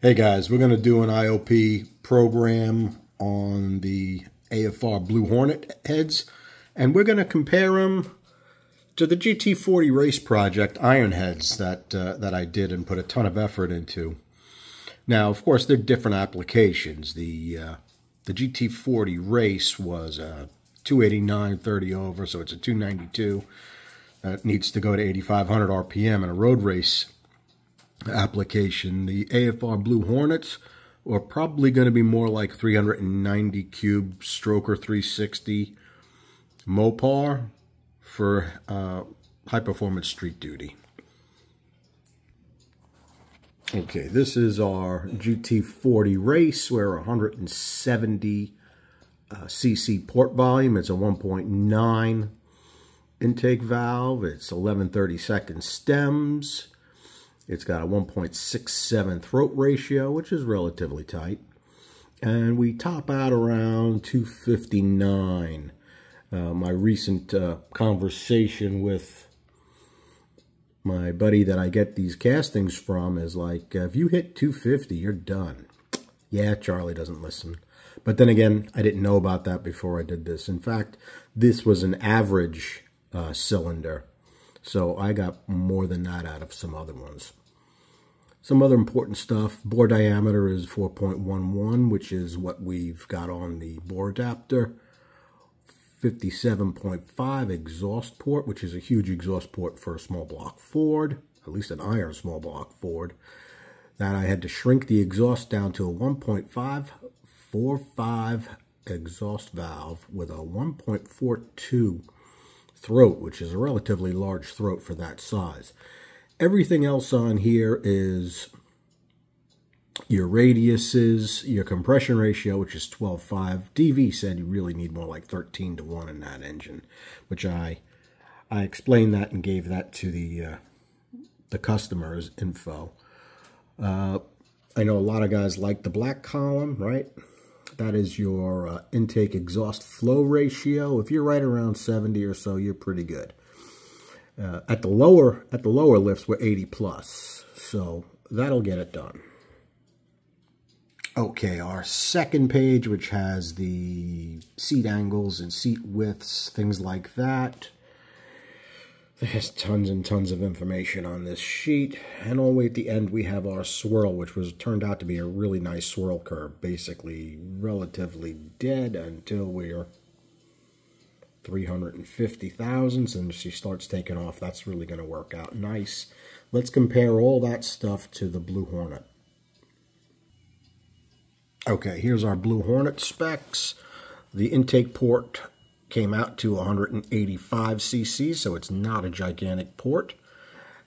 Hey guys, we're going to do an IOP program on the AFR Blue Hornet heads, and we're going to compare them to the GT40 race project iron heads that, uh, that I did and put a ton of effort into. Now, of course, they're different applications. The, uh, the GT40 race was a 289 30 over, so it's a 292. That needs to go to 8,500 RPM in a road race application. The AFR Blue Hornets are probably going to be more like 390 cube stroker 360 Mopar for uh, high performance street duty. Okay, this is our GT40 race. We're 170 uh, cc port volume. It's a 1.9 intake valve. It's 11 second stems. It's got a 1.67 throat ratio, which is relatively tight. And we top out around 259. Uh, my recent uh, conversation with my buddy that I get these castings from is like, if you hit 250, you're done. Yeah, Charlie doesn't listen. But then again, I didn't know about that before I did this. In fact, this was an average uh, cylinder. So I got more than that out of some other ones. Some other important stuff, bore diameter is 4.11, which is what we've got on the bore adapter. 57.5 exhaust port, which is a huge exhaust port for a small block Ford, at least an iron small block Ford. That I had to shrink the exhaust down to a 1.545 exhaust valve with a 1.42 throat, which is a relatively large throat for that size. Everything else on here is your radiuses, your compression ratio, which is 12.5. DV said you really need more like 13 to 1 in that engine, which I I explained that and gave that to the uh, the customer's info. Uh, I know a lot of guys like the black column, right? That is your uh, intake exhaust flow ratio. If you're right around 70 or so, you're pretty good. Uh, at the lower at the lower lifts, we're 80 plus, so that'll get it done. Okay, our second page, which has the seat angles and seat widths, things like that. There's tons and tons of information on this sheet. And all the way at the end, we have our swirl, which was turned out to be a really nice swirl curve. Basically, relatively dead until we're 350,000 and she starts taking off. That's really going to work out nice. Let's compare all that stuff to the Blue Hornet. Okay, here's our Blue Hornet specs. The intake port came out to 185 cc, so it's not a gigantic port.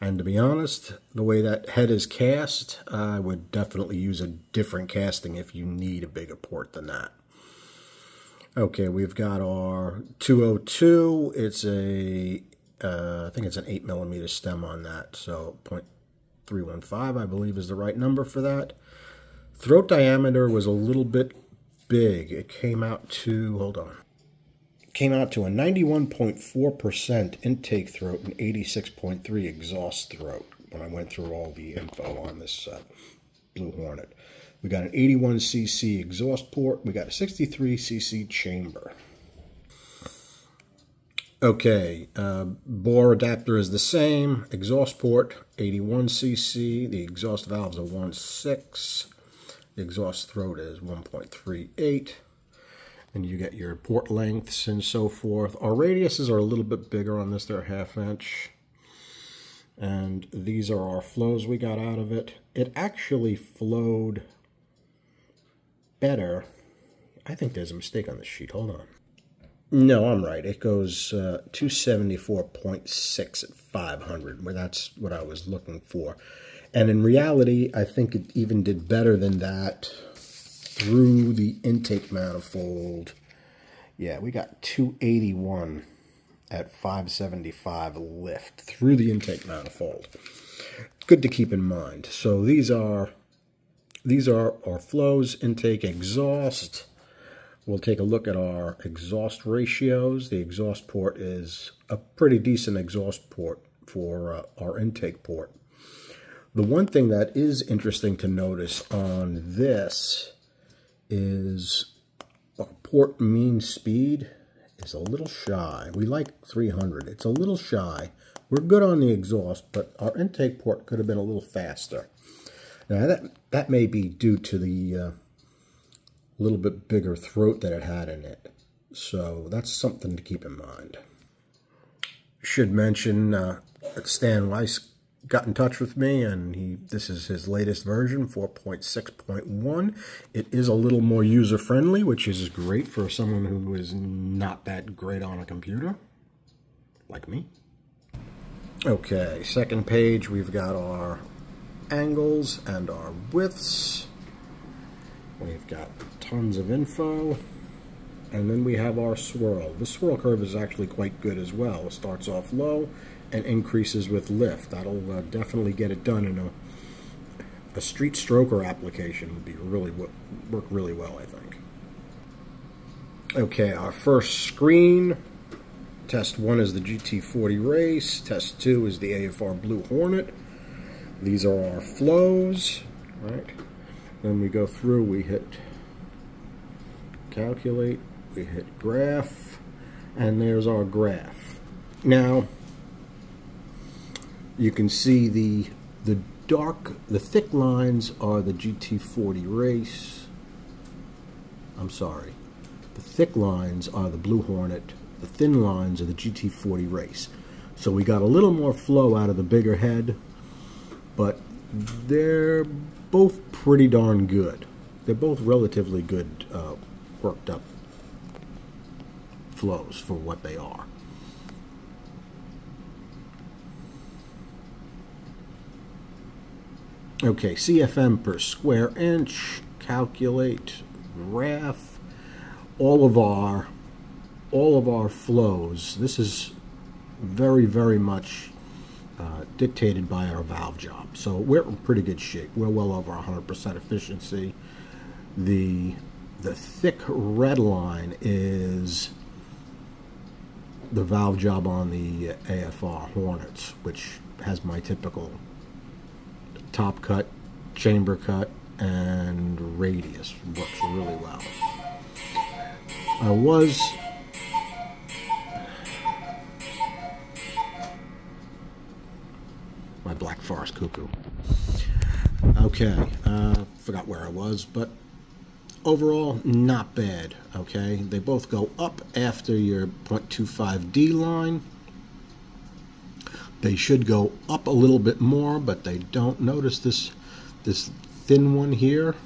And to be honest, the way that head is cast, I would definitely use a different casting if you need a bigger port than that. Okay, we've got our 202. It's a, uh, I think it's an 8 millimeter stem on that. So 0.315, I believe, is the right number for that. Throat diameter was a little bit big. It came out to, hold on, came out to a 91.4% intake throat and 86.3 exhaust throat when I went through all the info on this uh, Blue Hornet. We got an 81cc exhaust port. We got a 63cc chamber. Okay, uh, bore adapter is the same. Exhaust port, 81cc. The exhaust valves are 1.6. The exhaust throat is 1.38. And you get your port lengths and so forth. Our radiuses are a little bit bigger on this. They're half inch. And these are our flows we got out of it. It actually flowed better. I think there's a mistake on the sheet. Hold on. No, I'm right. It goes uh, 274.6 at 500, where that's what I was looking for. And in reality, I think it even did better than that through the intake manifold. Yeah, we got 281 at 575 lift through the intake manifold. Good to keep in mind. So these are these are our flows, intake, exhaust. We'll take a look at our exhaust ratios. The exhaust port is a pretty decent exhaust port for uh, our intake port. The one thing that is interesting to notice on this is our port mean speed is a little shy. We like 300. It's a little shy. We're good on the exhaust, but our intake port could have been a little faster. Now, that, that may be due to the uh, little bit bigger throat that it had in it. So that's something to keep in mind. Should mention uh, Stan Weiss got in touch with me and he this is his latest version 4.6.1 it is a little more user friendly which is great for someone who is not that great on a computer like me. Okay second page we've got our angles and our widths. We've got tons of info. And then we have our swirl. The swirl curve is actually quite good as well. It starts off low and increases with lift. That'll uh, definitely get it done in a a street stroker application would be really work really well, I think. Okay, our first screen. Test one is the GT40 race. Test two is the AFR Blue Hornet. These are our flows, right? Then we go through, we hit calculate, we hit graph, and there's our graph. Now, you can see the the dark, the thick lines are the GT40 race. I'm sorry. The thick lines are the Blue Hornet. The thin lines are the GT40 race. So we got a little more flow out of the bigger head, but they're both pretty darn good. They're both relatively good uh, worked up flows for what they are. Okay, CFM per square inch, calculate, graph, all of our all of our flows. This is very, very much uh, dictated by our valve job. So we're in pretty good shape. We're well over 100% efficiency. The, the thick red line is the valve job on the AFR Hornets, which has my typical top cut, chamber cut, and radius. Works really well. I was my Black Forest Cuckoo. Okay, uh, forgot where I was, but overall, not bad, okay? They both go up after your 0.25D line. They should go up a little bit more, but they don't. Notice this, this thin one here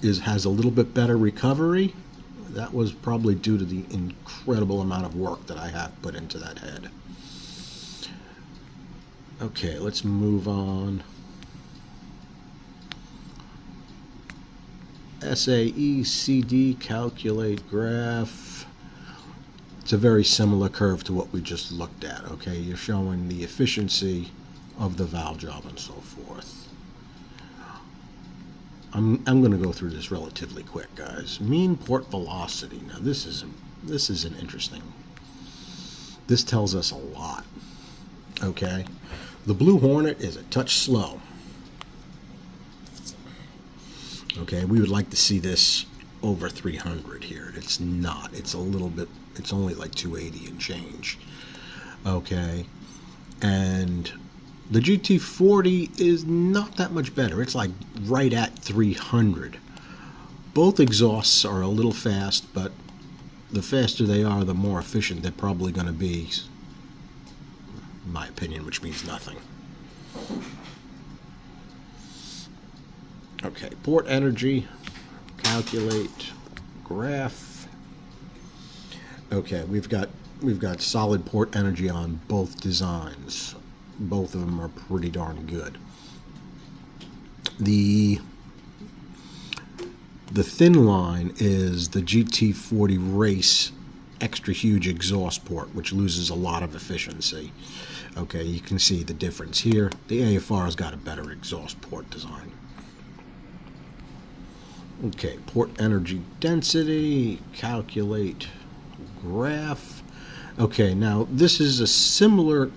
is has a little bit better recovery. That was probably due to the incredible amount of work that I have put into that head. Okay, let's move on. SAECD calculate graph it's a very similar curve to what we just looked at, okay? You're showing the efficiency of the valve job and so forth. I'm, I'm going to go through this relatively quick, guys. Mean port velocity. Now, this is, a this is an interesting... This tells us a lot, okay? The Blue Hornet is a touch slow. Okay, we would like to see this over 300 here. It's not. It's a little bit it's only like 280 and change. Okay. And the GT40 is not that much better. It's like right at 300. Both exhausts are a little fast, but the faster they are, the more efficient they're probably going to be, in my opinion, which means nothing. Okay, port energy, calculate, graph, Okay, we've got we've got solid port energy on both designs. Both of them are pretty darn good. The the thin line is the GT40 Race extra huge exhaust port, which loses a lot of efficiency. Okay, you can see the difference here. The AFR has got a better exhaust port design. Okay, port energy density, calculate graph. Okay, now this is a similar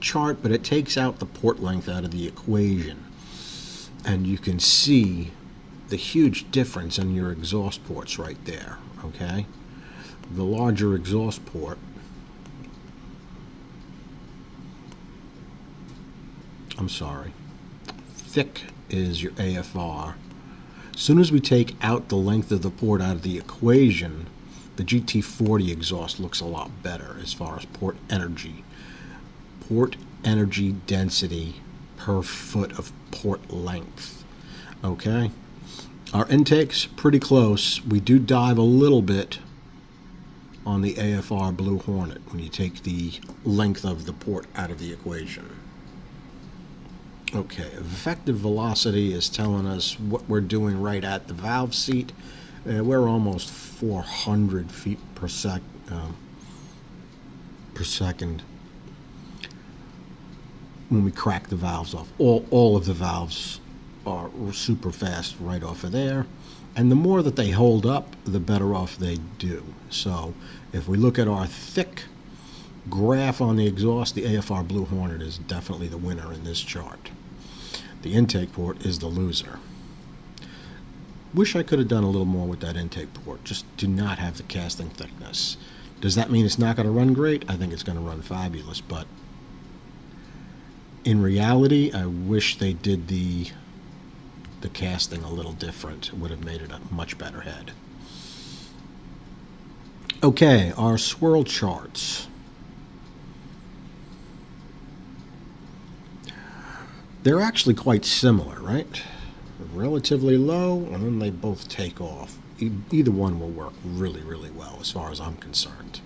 chart, but it takes out the port length out of the equation. And you can see the huge difference in your exhaust ports right there, okay? The larger exhaust port I'm sorry. Thick is your AFR. As soon as we take out the length of the port out of the equation, the GT40 exhaust looks a lot better as far as port energy. Port energy density per foot of port length. Okay? Our intake's pretty close. We do dive a little bit on the AFR Blue Hornet when you take the length of the port out of the equation. Okay, effective velocity is telling us what we're doing right at the valve seat. Uh, we're almost 400 feet per sec um, per second when we crack the valves off. All all of the valves are super fast right off of there, and the more that they hold up, the better off they do. So if we look at our thick graph on the exhaust, the AFR Blue Hornet is definitely the winner in this chart. The intake port is the loser. Wish I could have done a little more with that intake port. Just do not have the casting thickness. Does that mean it's not going to run great? I think it's going to run fabulous, but in reality, I wish they did the the casting a little different. It would have made it a much better head. Okay, our swirl charts. They're actually quite similar, right? Relatively low, and then they both take off. E either one will work really, really well as far as I'm concerned.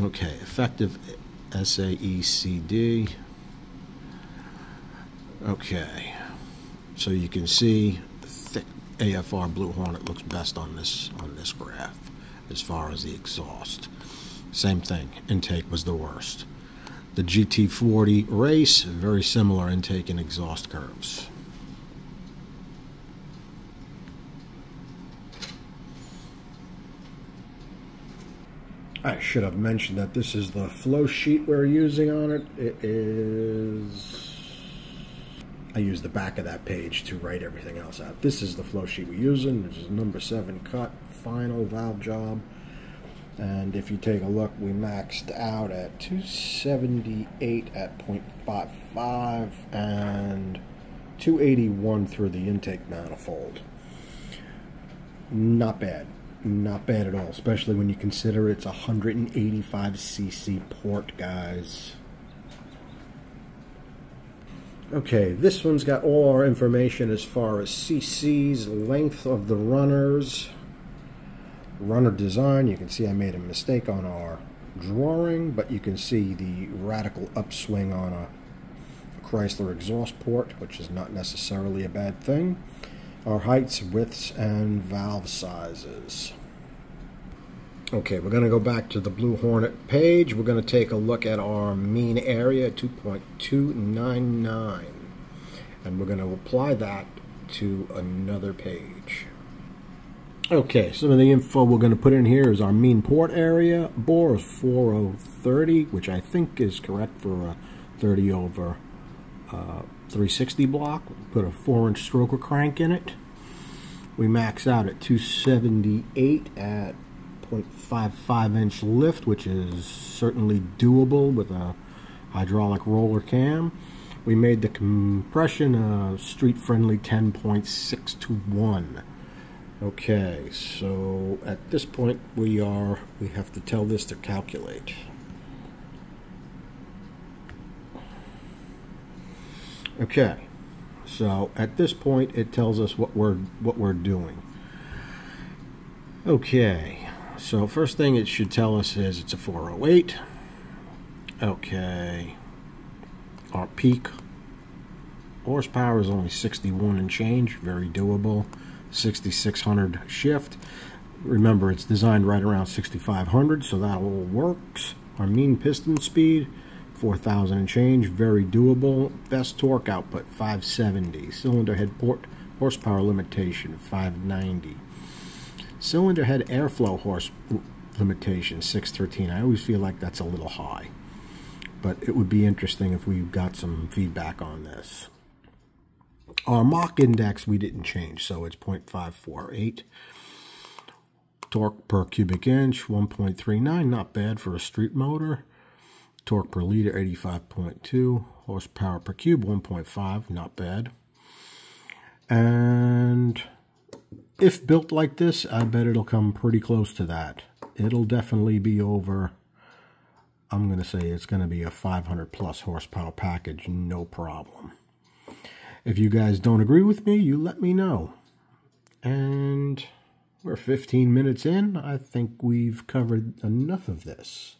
Okay, effective SAECD. Okay, so you can see the thick AFR Blue Hornet looks best on this on this graph as far as the exhaust. Same thing, intake was the worst. The GT40 race, very similar intake and exhaust curves. I should have mentioned that this is the flow sheet we're using on it. It is... I use the back of that page to write everything else out. This is the flow sheet we're using. This is number 7 cut final valve job. And if you take a look, we maxed out at 278 at 0.55 and 281 through the intake manifold. Not bad. Not bad at all, especially when you consider it's a 185cc port, guys. Okay, this one's got all our information as far as CCs, length of the runners, runner design. You can see I made a mistake on our drawing, but you can see the radical upswing on a Chrysler exhaust port, which is not necessarily a bad thing. Our heights, widths, and valve sizes. Okay, we're going to go back to the Blue Hornet page. We're going to take a look at our mean area, 2.299. And we're going to apply that to another page. Okay, some of the info we're going to put in here is our mean port area. Bore is 4030, which I think is correct for a 30 over uh, 360 block. Put a 4-inch stroker crank in it. We max out at 278 at 0.55 inch lift, which is certainly doable with a hydraulic roller cam. We made the compression a street-friendly 10.6 to 1. Okay, so at this point we are, we have to tell this to calculate. Okay, so at this point it tells us what we're, what we're doing. Okay, so first thing it should tell us is it's a 408. Okay, our peak horsepower is only 61 and change, very doable. 6600 shift. Remember, it's designed right around 6500, so that all works. Our mean piston speed, 4000 and change, very doable. Best torque output, 570. Cylinder head port horsepower limitation, 590. Cylinder head airflow horse limitation 613. I always feel like that's a little high. But it would be interesting if we got some feedback on this. Our Mach index we didn't change, so it's 0.548. Torque per cubic inch 1.39, not bad for a street motor. Torque per liter 85.2. Horsepower per cube 1.5, not bad. And if built like this, I bet it'll come pretty close to that. It'll definitely be over, I'm going to say it's going to be a 500 plus horsepower package, no problem. If you guys don't agree with me, you let me know. And we're 15 minutes in. I think we've covered enough of this.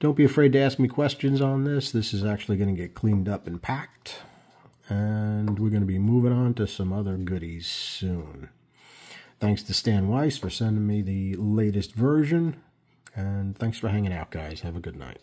Don't be afraid to ask me questions on this. This is actually going to get cleaned up and packed. And we're going to be moving on to some other goodies soon. Thanks to Stan Weiss for sending me the latest version. And thanks for hanging out, guys. Have a good night.